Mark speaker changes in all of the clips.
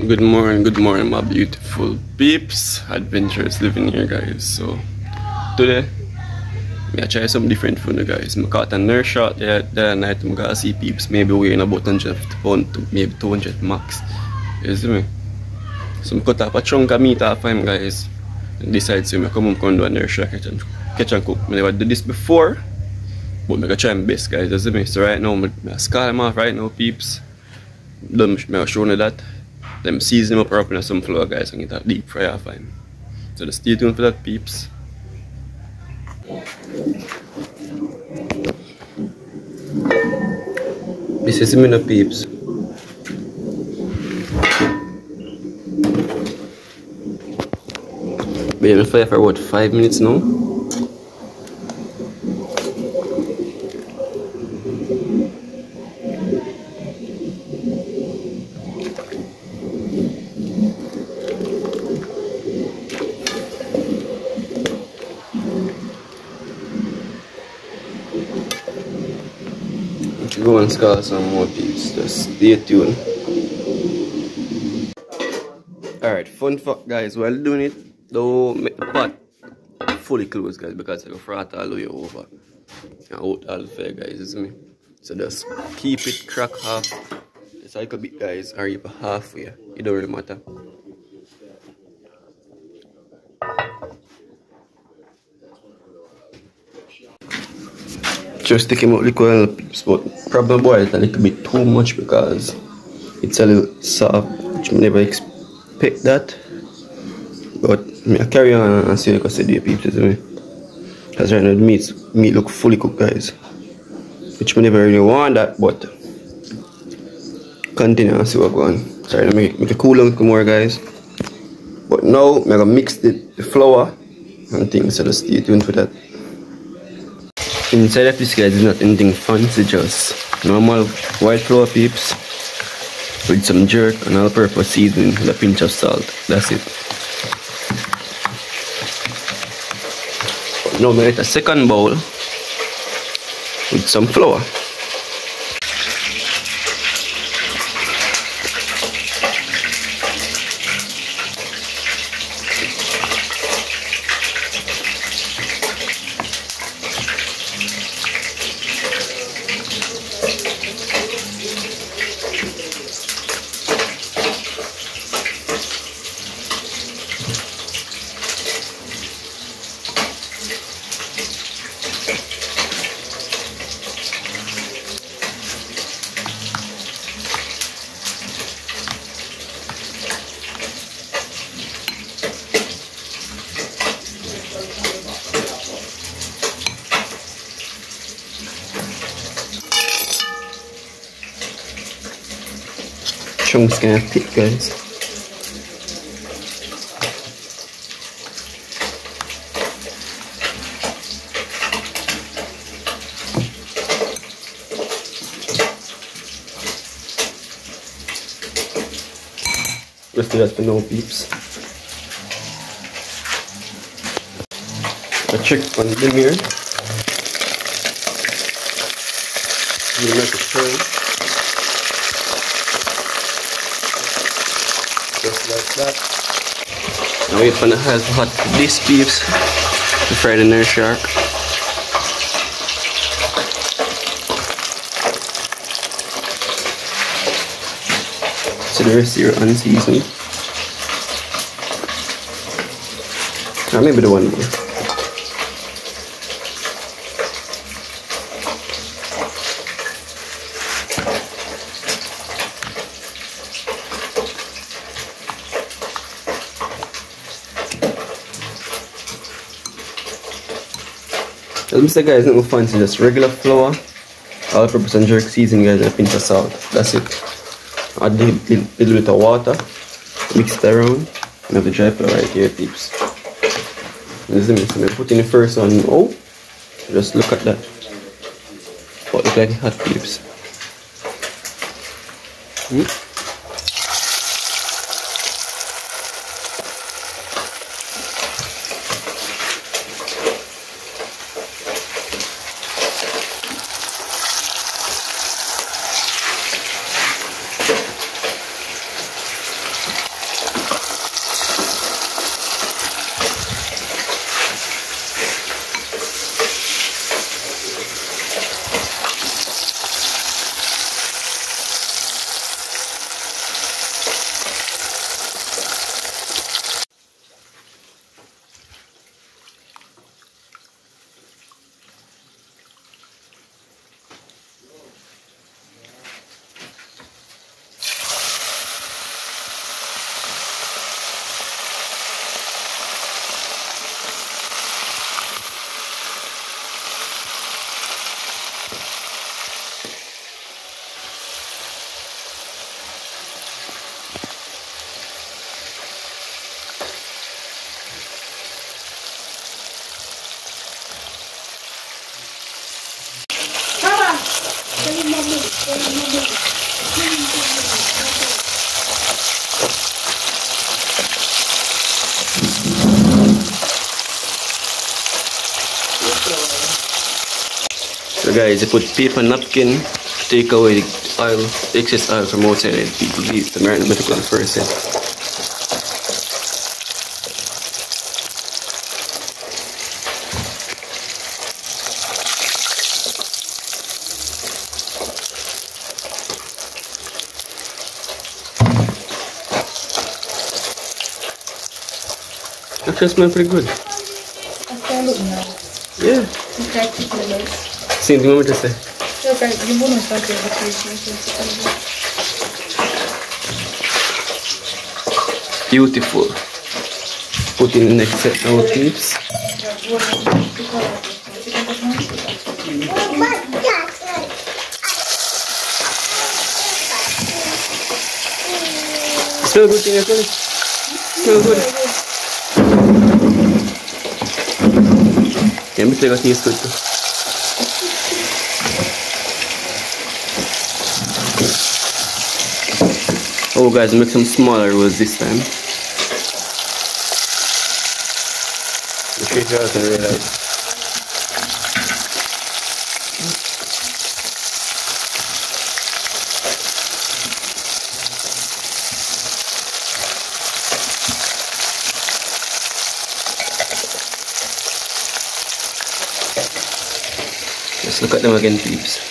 Speaker 1: Good morning, good morning, my beautiful peeps. Adventurous living here, guys. So, today, I try some different food, guys. I caught a nurse shark the other night. I got see peeps maybe weighing about 150 pounds to maybe 200 max. You see me? So, I cut up a chunk of meat off him, guys. And decide to come home and do a nurse shark, catch and, catch and cook. I never did this before, but I'm gonna try my best, guys. You see me? So, right now, I'm gonna scar him off right now, peeps. I'm showing you that. Them season them up up in some flour guys and get a deep fry off fine. So just stay tuned for that peeps. This is me peeps. Been on fire for about 5 minutes now. Score some more. Just stay tuned. Alright, fun fact guys, while doing it, don't make the pot fully closed guys because I go frat all the way over. And out all fair guys, is me. So just keep it crack half. It's like a bit guys, or even halfway. It don't really matter. Just taking out liquid peeps, but probably boil it a little bit too much because it's a little soft, which I never expect that. But I carry on and see said the peeps to me. Because right now the meat, meat look fully cooked guys. Which I never really want that, but continue and see what going. on. Sorry, let me make it cool a little more guys. But now I'm gonna mix the, the flour and things, so just stay tuned for that. Inside of this guys is not anything fancy, just normal white flour peeps with some jerk and all-purpose seasoning and a pinch of salt. That's it. Now we get a second bowl with some flour. Chunks gonna thick guys. Let's do that for no beeps. I check on the mirror. You make a turn. Just like that. Now we're gonna have hot these beefs to fry the nurse shark. So the rest here unseasoned. Or maybe the one more. As Mr. guys, not fancy, just regular flour, all purpose and jerk seasoning guys, and a pinch of salt. That's it. Add a little, little bit of water, mix it around, and have the dry flour right here, peeps. This is mix. I'm putting the first one. Oh, just look at that. What look like hot peeps. Hmm? Guys, you put paper napkin, take away the oil, excess oil from outside and people leave the marinade medical first set. Actually smell pretty good.
Speaker 2: Até look now.
Speaker 1: Yeah.
Speaker 2: Look at chicken legs.
Speaker 1: Same thing I just say.
Speaker 2: Look at the bonus packet of the
Speaker 1: Beautiful. Put in the next set now, peeps. Smell good thing actually. Smell good. Yeah, me take a taste good too. Oh guys, make some smaller rolls this time. You guys can realize. Let's look at them again, peeps.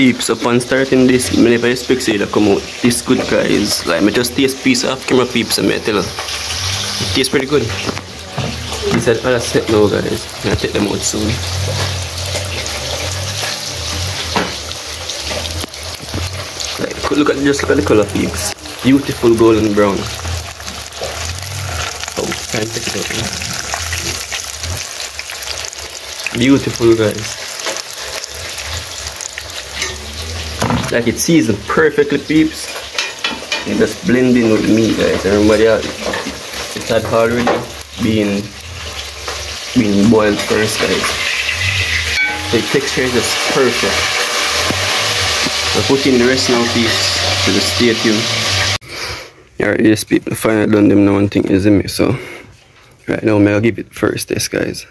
Speaker 1: Peeps, upon starting this, me never expect say that come out this good guys. Like me just taste piece of camera peeps and me tell her. It tastes pretty good. These are all set now guys. I'm take them out soon. Like look at just look at the color peeps. Beautiful golden brown. Oh, to take it out. Beautiful guys. Like it's seasoned perfectly peeps. And just blending with the meat guys. Remember that it had already been been boiled first guys. The texture is just perfect. So put in the rest now peeps. to the stay tuned. Alright, yes people, finally done them now one thing is in me, so right now I'll give it first this guys.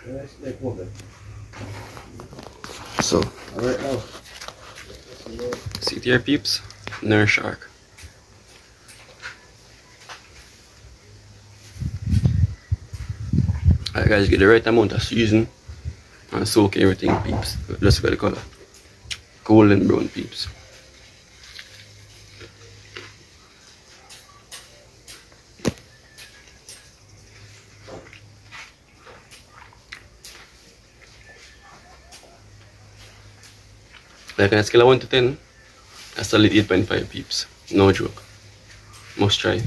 Speaker 1: So
Speaker 3: Alright now.
Speaker 1: Here, peeps? Nurse shark. Alright, guys, get the right amount of season and soak everything, peeps. Just at the color. Golden brown, peeps. Like on a scale of 1 to 10, I solid 8.5 peeps. No joke. Must try.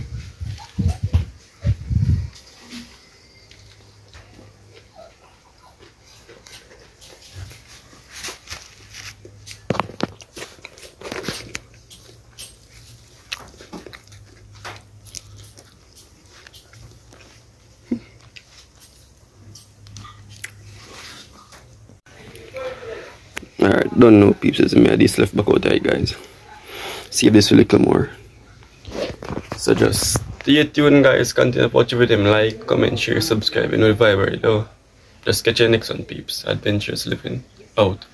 Speaker 1: Alright, don't know peeps as me this left back out there guys. Save this a little more. So just stay tuned guys, continue to watch with him, like, comment, share, subscribe, and notify right now. Just catch you next one peeps. Adventurous living out.